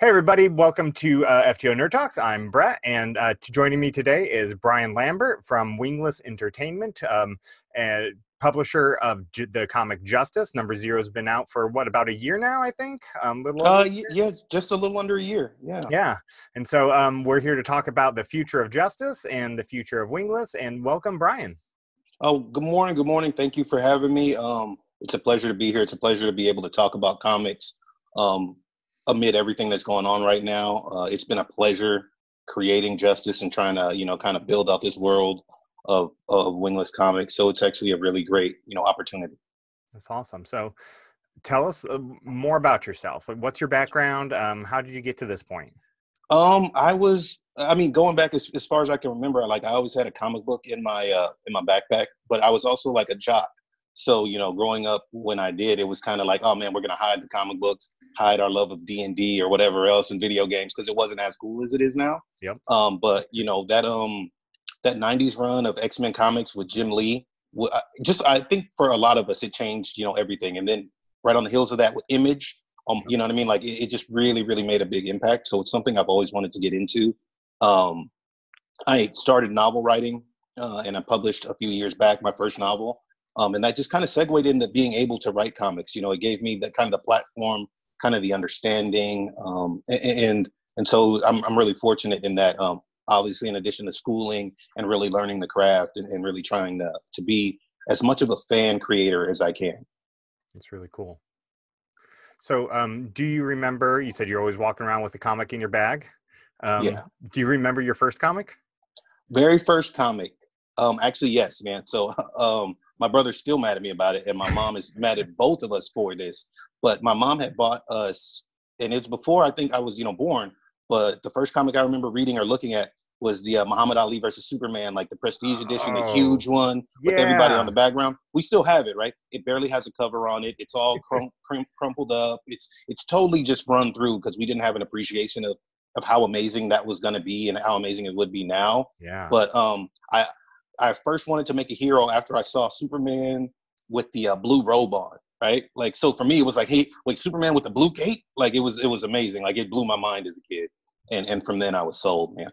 Hey, everybody, welcome to uh, FTO Nerd Talks. I'm Brett, and uh, joining me today is Brian Lambert from Wingless Entertainment, um, publisher of J- the comic Justice. Number Zero has been out for what, about a year now, I think? Um, little uh, yeah, just a little under a year. Yeah. Yeah. And so um, we're here to talk about the future of justice and the future of Wingless, and welcome, Brian. Oh, good morning. Good morning. Thank you for having me. Um, it's a pleasure to be here. It's a pleasure to be able to talk about comics. Um, amid everything that's going on right now. Uh, it's been a pleasure creating justice and trying to, you know, kind of build up this world of of wingless comics. So it's actually a really great, you know, opportunity. That's awesome. So tell us uh, more about yourself. What's your background? Um, how did you get to this point? Um, I was, I mean, going back as, as far as I can remember, like I always had a comic book in my uh, in my backpack, but I was also like a jock. So you know, growing up when I did, it was kind of like, oh man, we're gonna hide the comic books, hide our love of D and D or whatever else in video games because it wasn't as cool as it is now. Yep. Um, but you know that um that '90s run of X Men comics with Jim Lee, just I think for a lot of us it changed you know everything. And then right on the heels of that with Image, um, you know what I mean? Like it, it just really really made a big impact. So it's something I've always wanted to get into. Um, I started novel writing uh, and I published a few years back my first novel. Um, and that just kind of segued into being able to write comics. You know, it gave me that kind of the platform, kind of the understanding, um, and and so I'm I'm really fortunate in that. Um, obviously, in addition to schooling and really learning the craft and, and really trying to to be as much of a fan creator as I can. It's really cool. So, um, do you remember? You said you're always walking around with a comic in your bag. Um, yeah. Do you remember your first comic? Very first comic. Um, actually, yes, man. So, um, my brother's still mad at me about it, and my mom is mad at both of us for this. But my mom had bought us, and it's before I think I was, you know, born. But the first comic I remember reading or looking at was the uh, Muhammad Ali versus Superman, like the Prestige edition, oh, the huge one with yeah. everybody on the background. We still have it, right? It barely has a cover on it. It's all crum- crum- crumpled up. It's it's totally just run through because we didn't have an appreciation of of how amazing that was going to be and how amazing it would be now. Yeah. But um, I I first wanted to make a hero after I saw Superman with the uh, blue robe on, right? Like, so for me, it was like, hey, like Superman with the blue cape, like it was, it was amazing. Like it blew my mind as a kid, and and from then I was sold, man.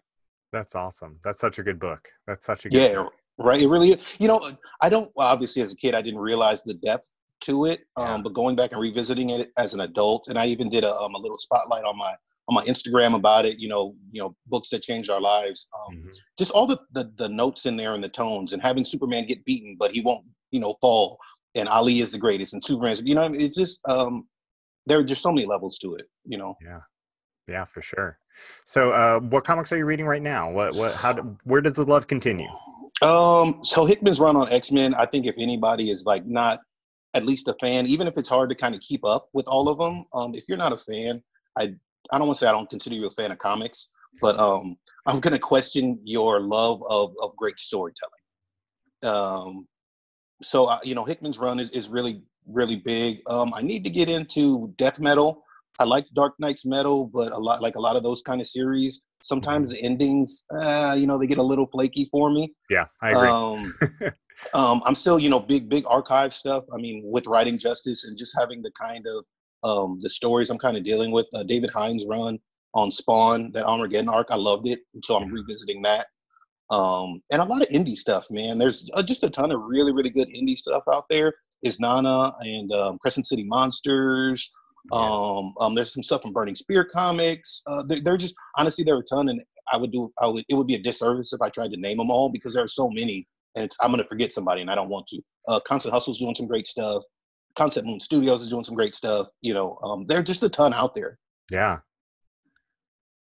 That's awesome. That's such a good book. That's such a good yeah, book. right. It really, is. you know, I don't well, obviously as a kid I didn't realize the depth to it, um, yeah. but going back and revisiting it as an adult, and I even did a, um, a little spotlight on my on my Instagram about it. You know, you know, books that changed our lives. Um, mm-hmm. Just all the, the the notes in there and the tones, and having Superman get beaten, but he won't, you know, fall. And Ali is the greatest, and Superman's. You know, it's just um, there are just so many levels to it. You know. Yeah. Yeah, for sure. So, uh, what comics are you reading right now? What, what, how, do, where does the love continue? Um, so Hickman's run on X Men. I think if anybody is like not at least a fan, even if it's hard to kind of keep up with all of them, um, if you're not a fan, I I don't want to say I don't consider you a fan of comics, but um, I'm going to question your love of, of great storytelling. Um, so, uh, you know, Hickman's run is, is really, really big. Um, I need to get into death metal. I like Dark Knight's metal, but a lot like a lot of those kind of series. Sometimes the endings, uh, you know, they get a little flaky for me. Yeah, I agree. Um, um, I'm still, you know, big, big archive stuff. I mean, with writing justice and just having the kind of um, the stories I'm kind of dealing with. Uh, David Hine's run on Spawn, that Armageddon arc, I loved it, so I'm revisiting that. Um, and a lot of indie stuff, man. There's uh, just a ton of really, really good indie stuff out there. Is'nana and um, Crescent City Monsters. Um, um, there's some stuff from Burning Spear Comics. Uh, they're, they're, just honestly, there are a ton, and I would do. I would. It would be a disservice if I tried to name them all because there are so many, and it's I'm gonna forget somebody, and I don't want to. Uh, Constant Hustle's doing some great stuff. Concept Moon Studios is doing some great stuff. You know, um, there's just a ton out there. Yeah.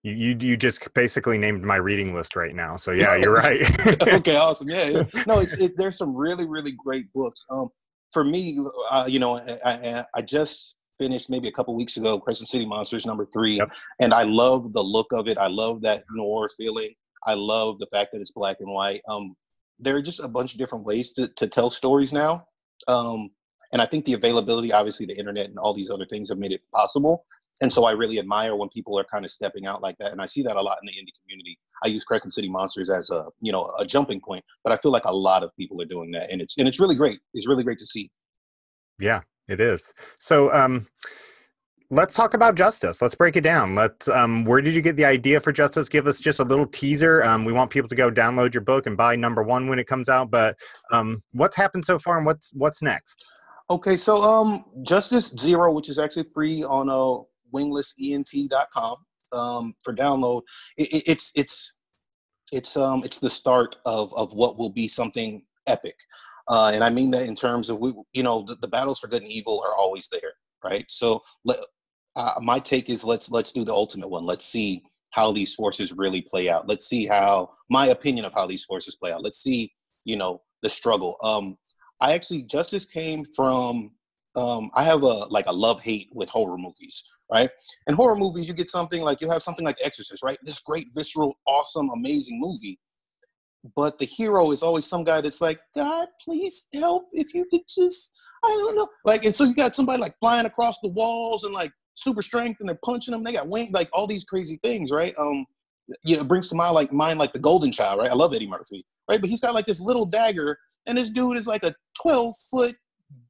You, you you just basically named my reading list right now. So yeah, you're right. okay, awesome. Yeah, yeah. no, it's it, there's some really really great books. Um, for me, uh, you know, I, I just finished maybe a couple weeks ago Crescent City Monsters number three, yep. and I love the look of it. I love that noir feeling. I love the fact that it's black and white. Um, there are just a bunch of different ways to, to tell stories now. Um, and I think the availability, obviously, the internet and all these other things have made it possible. And so I really admire when people are kind of stepping out like that. And I see that a lot in the indie community. I use Crescent City Monsters as a, you know, a jumping point, but I feel like a lot of people are doing that. And it's, and it's really great. It's really great to see. Yeah, it is. So, um, let's talk about justice. Let's break it down. Let's. Um, where did you get the idea for justice? Give us just a little teaser. Um, we want people to go download your book and buy number one when it comes out. But um, what's happened so far, and what's what's next? Okay, so um, Justice Zero, which is actually free on uh, winglessent.com um, for download. It, it, it's it's it's um it's the start of of what will be something epic, uh, and I mean that in terms of we you know the, the battles for good and evil are always there, right? So let, uh, my take is let's let's do the ultimate one. Let's see how these forces really play out. Let's see how my opinion of how these forces play out. Let's see you know the struggle. Um, I actually justice came from um, I have a like a love hate with horror movies, right? And horror movies, you get something like you have something like Exorcist, right? This great, visceral, awesome, amazing movie, but the hero is always some guy that's like, God, please help! If you could just, I don't know, like, and so you got somebody like flying across the walls and like super strength, and they're punching them. They got wings, like all these crazy things, right? Um, you know, brings to mind like mind like the Golden Child, right? I love Eddie Murphy, right? But he's got like this little dagger, and this dude is like a twelve foot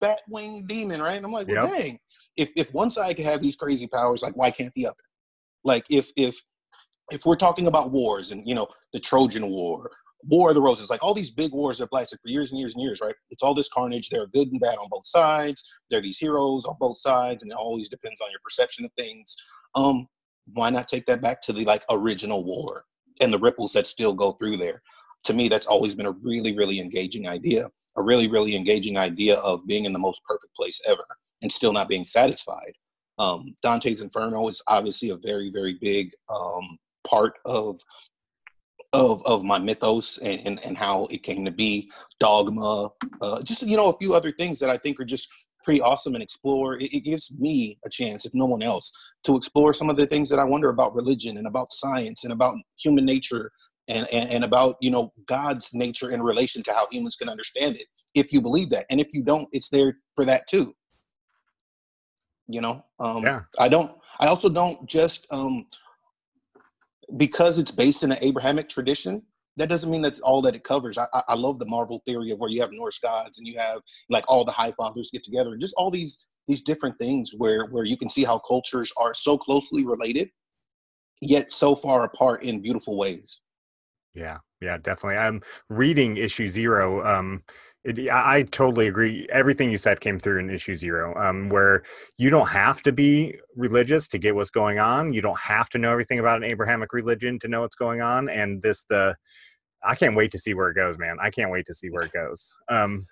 bat wing demon, right? And I'm like, well, yep. dang, if if one side can have these crazy powers, like why can't the other? Like if if if we're talking about wars and you know the Trojan War, War of the Roses, like all these big wars that lasted for years and years and years, right? It's all this carnage. There are good and bad on both sides. There are these heroes on both sides, and it always depends on your perception of things. Um, why not take that back to the like original war and the ripples that still go through there? To me, that's always been a really, really engaging idea a really, really engaging idea of being in the most perfect place ever and still not being satisfied. Um, Dante's Inferno is obviously a very, very big um, part of of of my mythos and, and, and how it came to be. Dogma, uh, just you know, a few other things that I think are just pretty awesome and explore. It, it, gives me a chance, if no one else, to explore some of the things that I wonder about religion and about science and about human nature and, and, and about you know god's nature in relation to how humans can understand it if you believe that. And if you don't it's there for that too. You know um yeah. i don't i also don't just um because it's based in an abrahamic tradition that doesn't mean that's all that it covers. I, I love the marvel theory of where you have norse gods and you have like all the high fathers get together and just all these these different things where where you can see how cultures are so closely related yet so far apart in beautiful ways yeah, yeah, definitely. I'm reading issue zero. Um, it, I, I totally agree. Everything you said came through in issue zero, um, where you don't have to be religious to get what's going on. You don't have to know everything about an Abrahamic religion to know what's going on. And this, the, I can't wait to see where it goes, man. I can't wait to see where it goes. Um,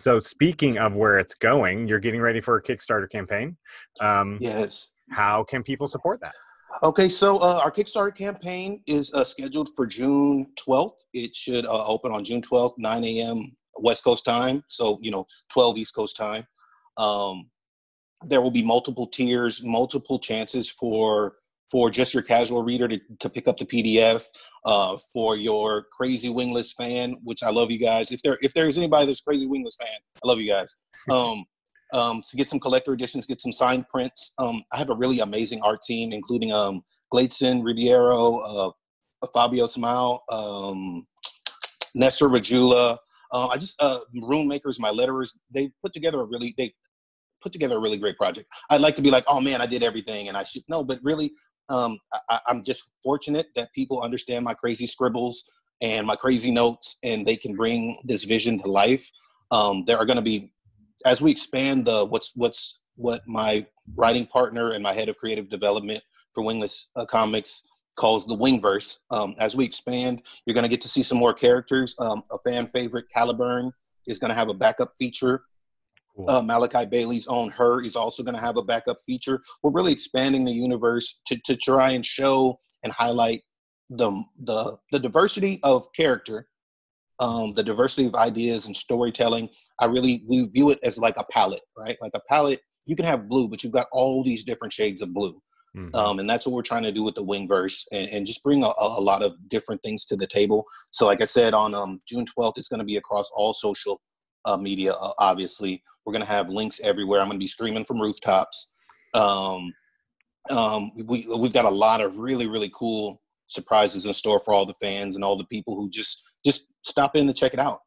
so speaking of where it's going, you're getting ready for a Kickstarter campaign. Um, yes. How can people support that? Okay, so uh, our Kickstarter campaign is uh, scheduled for June 12th. It should uh, open on June 12th, 9 a.m. West Coast time. So, you know, 12 East Coast time. Um, there will be multiple tiers, multiple chances for for just your casual reader to, to pick up the PDF. Uh, for your crazy wingless fan, which I love you guys. If there if there's anybody that's crazy wingless fan, I love you guys. Um, um, to get some collector editions, get some signed prints. Um, I have a really amazing art team, including um, Gladson Ribeiro, uh, Fabio Samao, um, Nestor Rajula. Uh, I just uh, Maroon Makers, my letterers. They put together a really they put together a really great project. I'd like to be like, oh man, I did everything, and I should no, but really, um, I, I'm just fortunate that people understand my crazy scribbles and my crazy notes, and they can bring this vision to life. Um, there are going to be as we expand the what's what's what my writing partner and my head of creative development for Wingless uh, Comics calls the Wingverse. Um, as we expand, you're going to get to see some more characters. Um, a fan favorite, Caliburn, is going to have a backup feature. Cool. Uh, Malachi Bailey's own Her is also going to have a backup feature. We're really expanding the universe to, to try and show and highlight the, the, the diversity of character um, the diversity of ideas and storytelling. I really we view it as like a palette, right? Like a palette. You can have blue, but you've got all these different shades of blue. Mm-hmm. Um, and that's what we're trying to do with the Wingverse and, and just bring a, a, lot of different things to the table. So, like I said, on um, June 12th, it's going to be across all social uh, media, uh, obviously. We're going to have links everywhere. I'm going to be screaming from rooftops. Um, um, we, we've got a lot of really, really cool surprises in store for all the fans and all the people who just just stop in and check it out.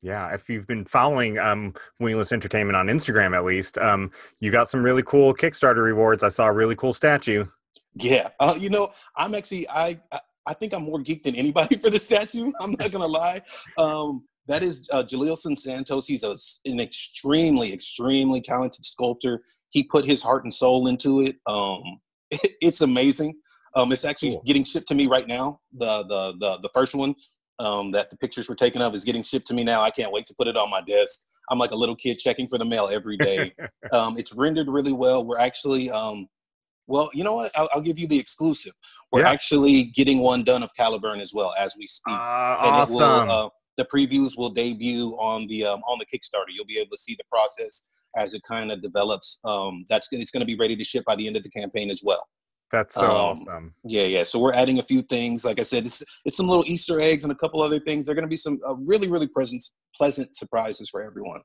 Yeah, if you've been following um, Wingless Entertainment on Instagram, at least, um, you got some really cool Kickstarter rewards. I saw a really cool statue. Yeah, uh, you know, I'm actually I I think I'm more geeked than anybody for the statue. I'm not gonna lie. Um, that is uh, Jalilson Santos. He's a, an extremely, extremely talented sculptor. He put his heart and soul into it. Um, it it's amazing. Um, it's actually cool. getting shipped to me right now. The the the the first one um, that the pictures were taken of is getting shipped to me now. I can't wait to put it on my desk. I'm like a little kid checking for the mail every day. um, it's rendered really well. We're actually, um, well, you know what? I'll, I'll, give you the exclusive. We're yeah. actually getting one done of Caliburn as well as we speak. Uh, awesome. Will, uh, the previews will debut on the um, on the Kickstarter. You'll be able to see the process as it kind of develops. Um, that's it's going to be ready to ship by the end of the campaign as well. That's so um, awesome. Yeah, yeah. So we're adding a few things. Like I said, it's it's some little Easter eggs and a couple other things. They're going to be some uh, really really pleasant pleasant surprises for everyone.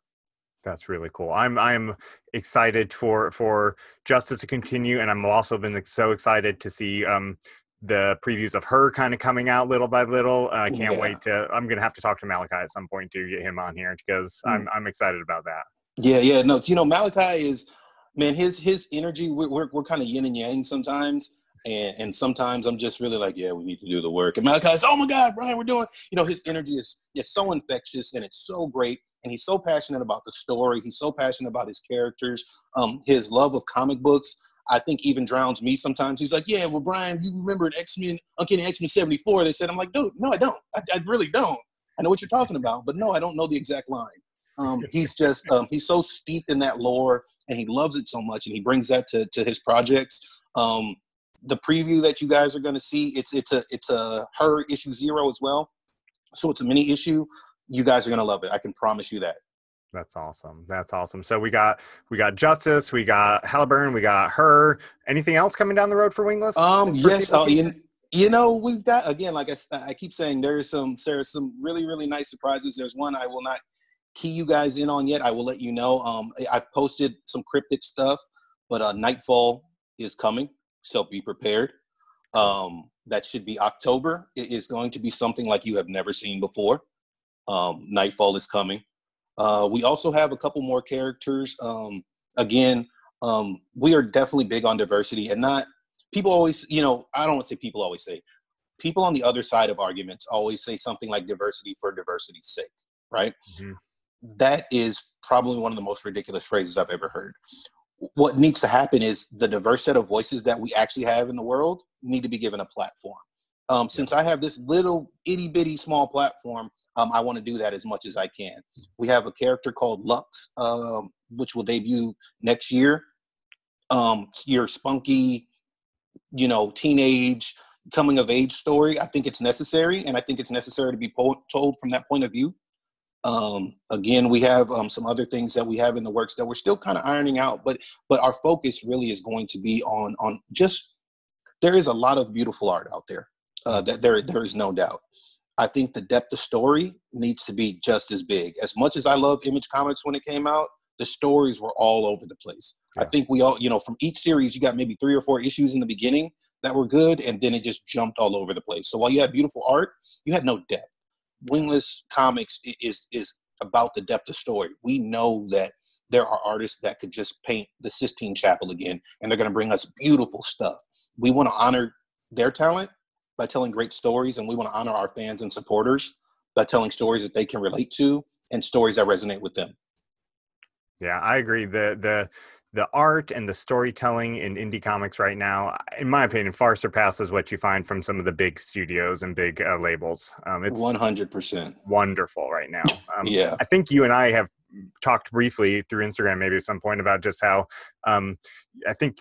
That's really cool. I'm I'm excited for for Justice to continue, and I'm also been so excited to see um the previews of her kind of coming out little by little. I can't yeah. wait to. I'm gonna have to talk to Malachi at some point to get him on here because mm. I'm I'm excited about that. Yeah, yeah. No, you know Malachi is man, his his energy, we're we're, we're kind of yin and yang sometimes. And, and sometimes I'm just really like, yeah, we need to do the work. And Malachi's, oh my God, Brian, we're doing, you know, his energy is, is so infectious and it's so great. And he's so passionate about the story. He's so passionate about his characters. Um, his love of comic books, I think, even drowns me sometimes. He's like, yeah, well, Brian, you remember in X Men, Uncanny X Men 74? They said, I'm like, dude, no, I don't. I, I really don't. I know what you're talking about, but no, I don't know the exact line. Um, he's just, um, he's so steeped in that lore and he loves it so much and he brings that to, to his projects. Um, the preview that you guys are going to see it's it's a it's a her issue zero as well. So it's a mini issue. You guys are going to love it. I can promise you that. That's awesome. That's awesome. So we got we got justice we got Caliburn we got her. Anything else coming down the road for wingless um yes uh, you, you know we've got again like I, I keep saying there's some there's some really really nice surprises. There's one i will not key you guys in on yet. I will let you know. Um, I've posted some cryptic stuff, but uh, Nightfall is coming, so be prepared. Um, that should be October. It is going to be something like you have never seen before. Um, Nightfall is coming. Uh, we also have a couple more characters. Um, again, um, we are definitely big on diversity and not people always, you know, I don't want to say people always say, people on the other side of arguments always say something like diversity for diversity's sake, right? Mm-hmm that is probably one of the most ridiculous phrases I've ever heard. What needs to happen is the diverse set of voices that we actually have in the world need to be given a platform. Um, since I have this little itty bitty small platform, um, I want to do that as much as I can. We have a character called Lux, um, which will debut next year. Um, your spunky, you know, teenage coming of age story. I think it's necessary, and I think it's necessary to be po- told from that point of view. Um, again, we have um, some other things that we have in the works that we're still kind of ironing out, but but our focus really is going to be on on just there is a lot of beautiful art out there. Uh, that there there is no doubt. I think the depth of story needs to be just as big. As much as I love Image Comics when it came out, the stories were all over the place. Yeah. I think we all, you know, from each series, you got maybe three or four issues in the beginning that were good, and then it just jumped all over the place. So while you had beautiful art, you had no depth. Wingless Comics is is about the depth of story. We know that there are artists that could just paint the Sistine Chapel again, and they're going to bring us beautiful stuff. We want to honor their talent by telling great stories, and we want to honor our fans and supporters by telling stories that they can relate to and stories that resonate with them. Yeah, I agree. The the the art and the storytelling in indie comics right now, in my opinion, far surpasses what you find from some of the big studios and big uh, labels. Um, it's one hundred percent wonderful right now. Um, yeah, I think you and I have talked briefly through Instagram, maybe at some point, about just how um, I think.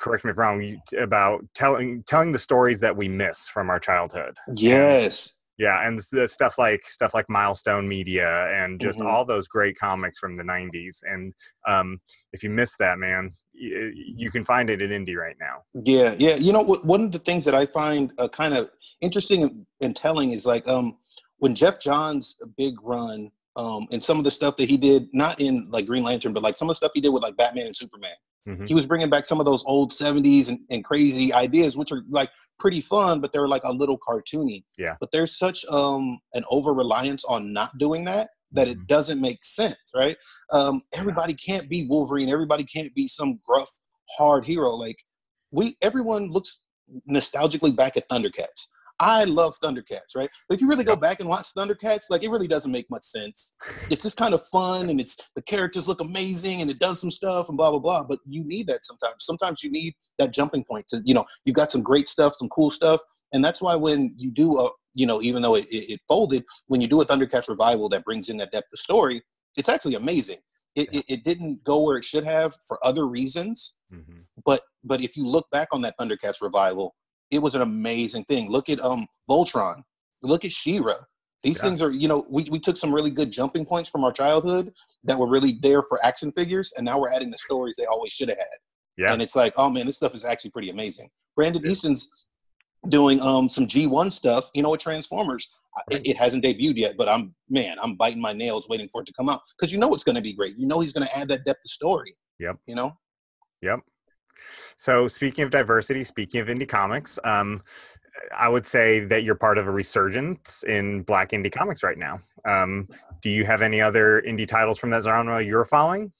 Correct me if I'm wrong. About telling telling the stories that we miss from our childhood. Yes, yeah and the stuff like stuff like milestone media and just mm-hmm. all those great comics from the 90s and um, if you miss that man you, you can find it in indie right now yeah yeah you know one of the things that i find uh, kind of interesting and telling is like um, when Geoff Johns big run um, and some of the stuff that he did not in like green lantern but like some of the stuff he did with like batman and superman Mm-hmm. He was bringing back some of those old 70s and, and, crazy ideas, which are like pretty fun, but they're like a little cartoony. Yeah. But there's such um, an over reliance on not doing that that it mm-hmm. doesn't make sense, right? Um, everybody can't be Wolverine. Everybody can't be some gruff, hard hero. Like we, everyone looks nostalgically back at Thundercats. I love Thundercats, right? But if you really go back and watch Thundercats, like it really doesn't make much sense. It's just kind of fun and it's the characters look amazing and it does some stuff and blah blah blah. But you need that sometimes. Sometimes you need that jumping point to, you know, you've got some great stuff, some cool stuff. And that's why when you do a, you know, even though it, it, it folded, when you do a Thundercats revival that brings in that depth of story, it's actually amazing. It, yeah. it, it, didn't go where it should have for other reasons. Mm-hmm. But but if you look back on that Thundercats revival, it was an amazing thing. Look at um Voltron. Look at She-Ra. These yeah. things are, you know, we, we took some really good jumping points from our childhood that were really there for action figures, and now we're adding the stories they always should have had. Yeah. And it's like, oh man, this stuff is actually pretty amazing. Brandon yeah. Easton's doing um some G1 stuff, you know, with Transformers. Right. It, it, hasn't debuted yet, but I'm man, I'm biting my nails waiting for it to come out because you know it's going to be great. You know he's going to add that depth of story. Yep. You know. Yep. So speaking of diversity, speaking of indie comics, um, I would say that you're part of a resurgence in Black indie comics right now. Um, do you have any other indie titles from that genre you're following?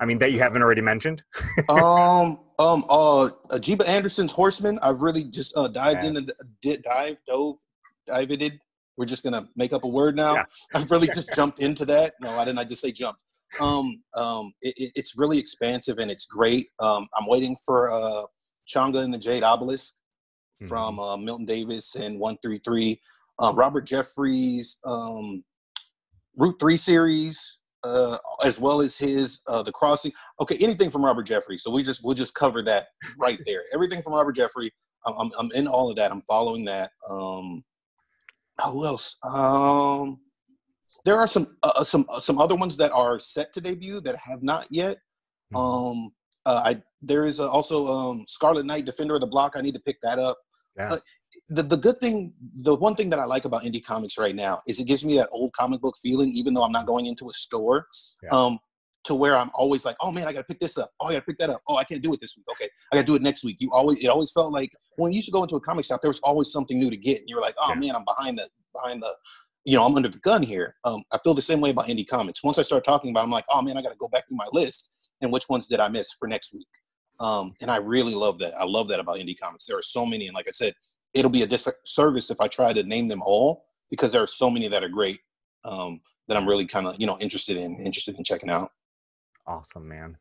I mean, that you haven't already mentioned. um, um, uh, Ajiba Anderson's Horseman. I've really just uh, dived yes. into, did dive, dove, divided. We're just gonna make up a word now. Yeah. I've really just jumped into that. No, I didn't. I just say jump um, um, it, it's really expansive and it's great. Um, I'm waiting for uh, Changa and the Jade Obelisk mm-hmm. from uh, Milton Davis and 133. Um, Robert Jeffrey's, um, Route 3 series, uh, as well as his uh, The Crossing. Okay, anything from Robert Jeffrey. So we just we'll just cover that right there. Everything from Robert Jeffrey. I'm, I'm in all of that. I'm following that. Um, who else? Um, there are some uh, uh, some uh, some other ones that are set to debut that have not yet. Mm-hmm. Um, uh, I there is also um, Scarlet Knight, Defender of the Block. I need to pick that up. Yeah. Uh, the the good thing, the one thing that I like about indie comics right now is it gives me that old comic book feeling, even though I'm not going into a store. Yeah. Um, to where I'm always like, oh man, I gotta pick this up. Oh, I gotta pick that up. Oh, I can't do it this week. Okay, I gotta do it next week. You always, it always felt like when you used to go into a comic shop, there was always something new to get, and you were like, oh yeah. man, I'm behind the behind the you know, I'm under the gun here. Um, I feel the same way about indie comics. Once I start talking about, it, I'm like, oh man, I got to go back through my list and which ones did I miss for next week. Um, and I really love that. I love that about indie comics. There are so many, and like I said, it'll be a disservice if I try to name them all because there are so many that are great um, that I'm really kind of you know interested in interested in checking out. Awesome, man.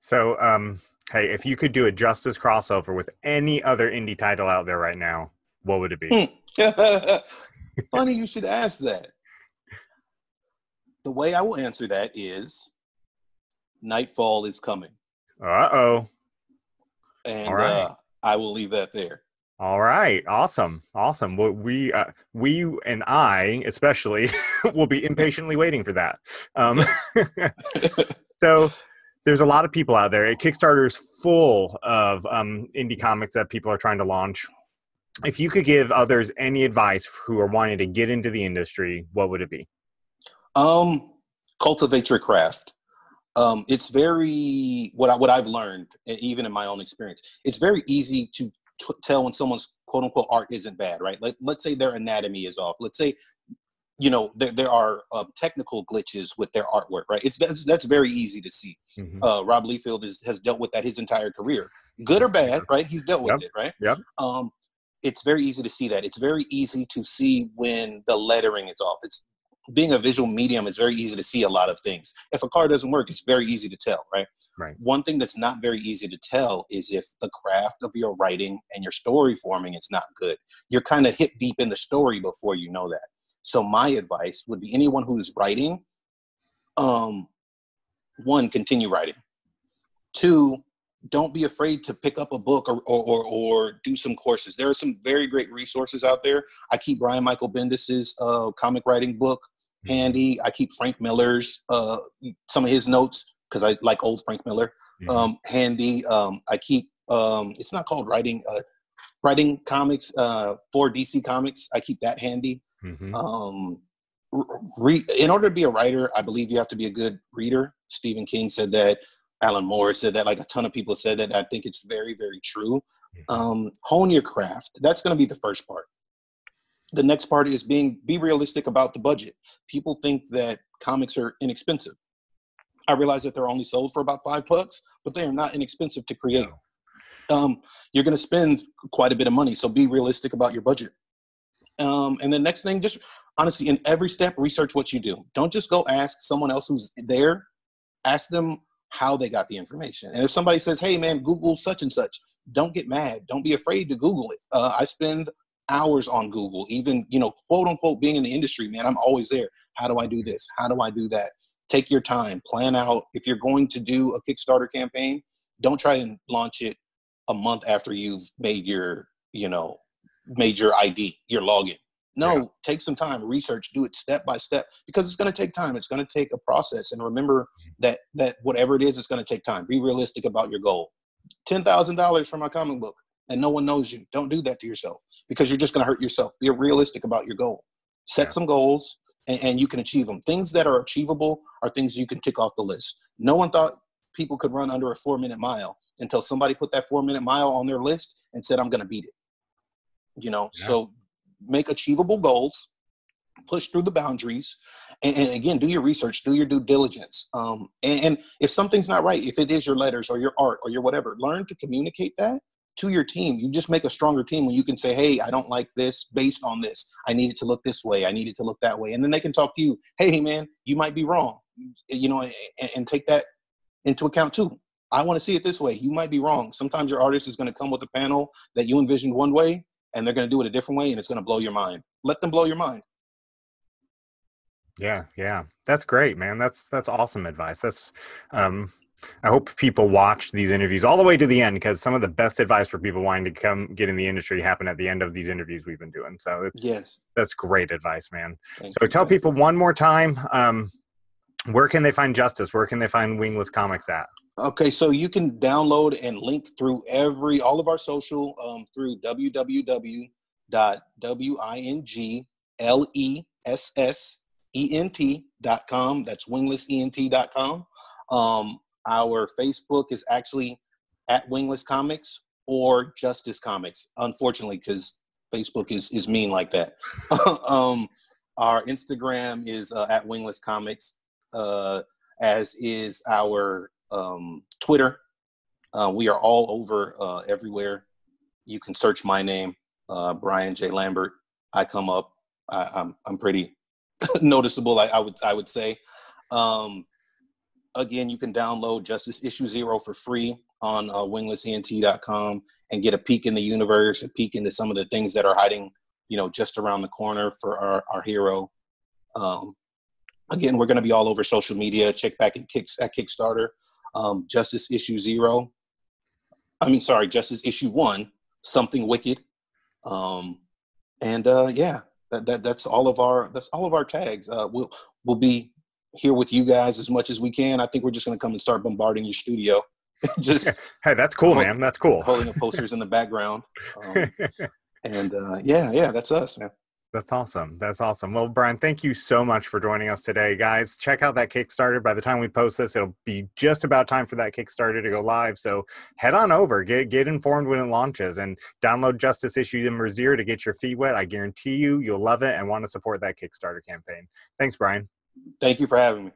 So, um, hey, if you could do a Justice crossover with any other indie title out there right now, what would it be? Funny you should ask that. The way I will answer that is Nightfall is coming. Uh oh. And right. uh, I will leave that there. All right, awesome, awesome. Well, we, uh, we, and I, especially, will be impatiently waiting for that. Um, so, there's a lot of people out there. Kickstarter is full of um, indie comics that people are trying to launch if you could give others any advice who are wanting to get into the industry, what would it be? Um, cultivate your craft. Um, it's very what I, what I've learned, even in my own experience. It's very easy to t- tell when someone's quote unquote art isn't bad, right? Like let's say their anatomy is off. Let's say you know there, there are uh, technical glitches with their artwork right it's that's, that's very easy to see mm-hmm. uh, rob liefeld is, has dealt with that his entire career good or bad right he's dealt with yep. it right yep. um, it's very easy to see that. It's very easy to see when the lettering is off. It's being a visual medium it's very easy to see a lot of things. If a car doesn't work, it's very easy to tell, right? Right. One thing that's not very easy to tell is if the craft of your writing and your story forming is not good. You're kind of hit deep in the story before you know that. So my advice would be anyone who's writing, um, one, continue writing. Two, don't be afraid to pick up a book or, or, or, or, do some courses. There are some very great resources out there. I keep Brian Michael Bendis's uh, comic writing book mm-hmm. handy. I keep Frank Miller's uh, some of his notes because I like old Frank Miller mm-hmm. um, handy. Um, I keep um, it's not called writing uh, writing comics uh, for DC Comics. I keep that handy. Mm-hmm. Um, re- in order to be a writer, I believe you have to be a good reader. Stephen King said that. Alan Moore said that, like a ton of people said that. I think it's very, very true. Mm-hmm. Um, hone your craft. That's going to be the first part. The next part is being be realistic about the budget. People think that comics are inexpensive. I realize that they're only sold for about five bucks, but they are not inexpensive to create. Um, you're going to spend quite a bit of money, so be realistic about your budget. Um, and the next thing, just honestly, in every step, research what you do. Don't just go ask someone else who's there. Ask them how they got the information. And if somebody says, "Hey, man, Google such and such," don't get mad. Don't be afraid to Google it. Uh, I spend hours on Google, even you know, quote unquote, being in the industry. Man, I'm always there. How do I do this? How do I do that? Take your time. Plan out. If you're going to do a Kickstarter campaign, don't try and launch it a month after you've made your, you know, made your ID, your login. No, yeah. take some time, research, do it step by step because it's going to take time. It's going to take a process. And remember that that whatever it is, it's going to take time. Be realistic about your goal. Ten thousand dollars for my comic book, and no one knows you. Don't do that to yourself because you're just going to hurt yourself. Be realistic about your goal. Set yeah. some goals, and, and you can achieve them. Things that are achievable are things you can tick off the list. No one thought people could run under a four minute mile until somebody put that four minute mile on their list and said, I'm going to beat it. You know, yeah. so make achievable goals, push through the boundaries, and, and, again, do your research, do your due diligence. Um, and, and if something's not right, if it is your letters or your art or your whatever, learn to communicate that to your team. You just make a stronger team when you can say, "Hey, I don't like this based on this. I need it to look this way. I need it to look that way." And then they can talk to you, "Hey, man, you might be wrong," you know, and, and take that into account too. I want to see it this way. You might be wrong. Sometimes your artist is going to come with a panel that you envisioned one way, and they're going to do it a different way, and it's going to blow your mind. Let them blow your mind. Yeah, yeah, that's great, man. That's that's awesome advice. That's, um, I hope people watch these interviews all the way to the end because some of the best advice for people wanting to come get in the industry happen at the end of these interviews we've been doing. So it's yes, that's great advice, man. Thank so you, tell man. people one more time, um, where can they find justice? Where can they find Wingless Comics at? Okay, so you can download and link through every all of our social um, through www.winglessent.com. That's winglessent.com. Um, our Facebook is actually at Wingless Comics or Justice Comics. Unfortunately, because Facebook is is mean like that. um, our Instagram is uh, at Wingless Comics, uh, as is our um, Twitter. Uh, we are all over uh, everywhere. You can search my name, uh, Brian J. Lambert. I come up. I, am I'm, I'm pretty noticeable. I, I, would I would say. Um, again, you can download Justice Issue Zero for free on uh, winglessent.com and get a peek in the universe, a peek into some of the things that are hiding, you know, just around the corner for our, our hero. Um, again, we're going to be all over social media. Check back at, Kicks, at Kickstarter um, Justice Issue Zero. I mean, sorry, Justice Issue One, Something Wicked, um, and uh, yeah, that, that that's all of our that's all of our tags. Uh, we'll we'll be here with you guys as much as we can. I think we're just going to come and start bombarding your studio. just hey, that's cool, man. That's cool. Holding the posters in the background, um, and uh, yeah, yeah, that's us, man. That's awesome. That's awesome. Well, Brian, thank you so much for joining us today, guys. Check out that Kickstarter. By the time we post this, it'll be just about time for that Kickstarter to go live. So head on over, get get informed when it launches, and download Justice Issue Number Zero to get your feet wet. I guarantee you, you'll love it and want to support that Kickstarter campaign. Thanks, Brian. Thank you for having me.